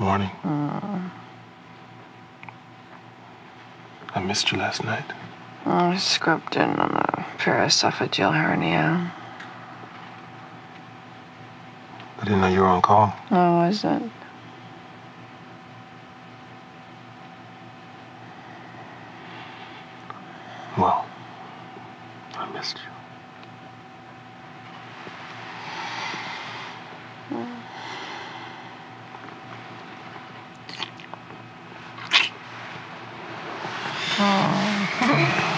Morning. I missed you last night. I scrubbed in on a paraesophageal hernia. I didn't know you were on call. I wasn't. Well, I missed you. ああ。